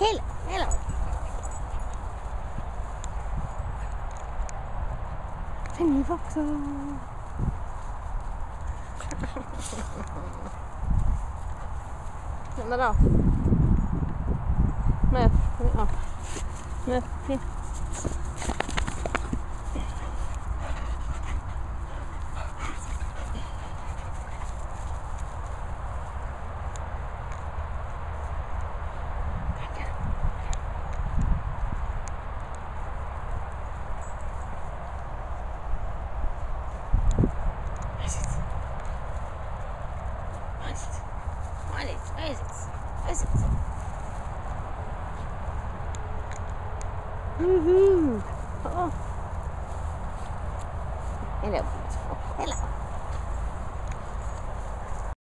Caleb, hello. Penny Voxel. Lämna det av. Med, lämna av. Med, fin. Where is it? Where is it? Where is it? Woohoo! Oh. Hello, beautiful. Hello.